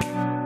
Bye.